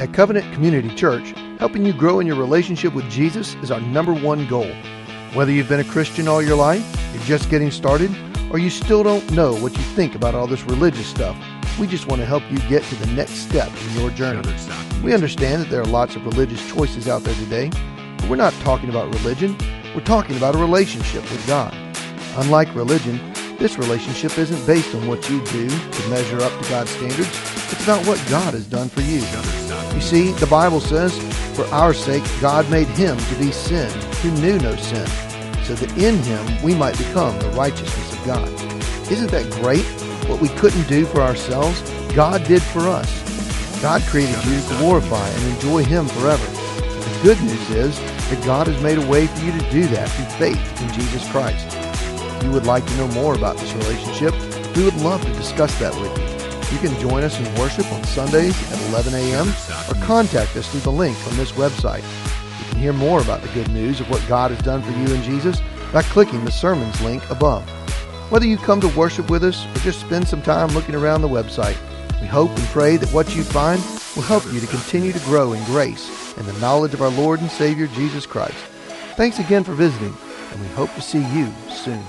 At Covenant Community Church, helping you grow in your relationship with Jesus is our number one goal. Whether you've been a Christian all your life, you're just getting started, or you still don't know what you think about all this religious stuff, we just want to help you get to the next step in your journey. We understand that there are lots of religious choices out there today, but we're not talking about religion. We're talking about a relationship with God. Unlike religion, this relationship isn't based on what you do to measure up to God's standards. It's about what God has done for you. You see, the Bible says, For our sake, God made him to be sin who knew no sin, so that in him we might become the righteousness of God. Isn't that great? What we couldn't do for ourselves, God did for us. God created you to glorify and enjoy him forever. The good news is that God has made a way for you to do that through faith in Jesus Christ. If you would like to know more about this relationship, we would love to discuss that with you. You can join us in worship on Sundays at 11 a.m. or contact us through the link on this website. You can hear more about the good news of what God has done for you in Jesus by clicking the sermons link above. Whether you come to worship with us or just spend some time looking around the website, we hope and pray that what you find will help you to continue to grow in grace and the knowledge of our Lord and Savior Jesus Christ. Thanks again for visiting, and we hope to see you soon.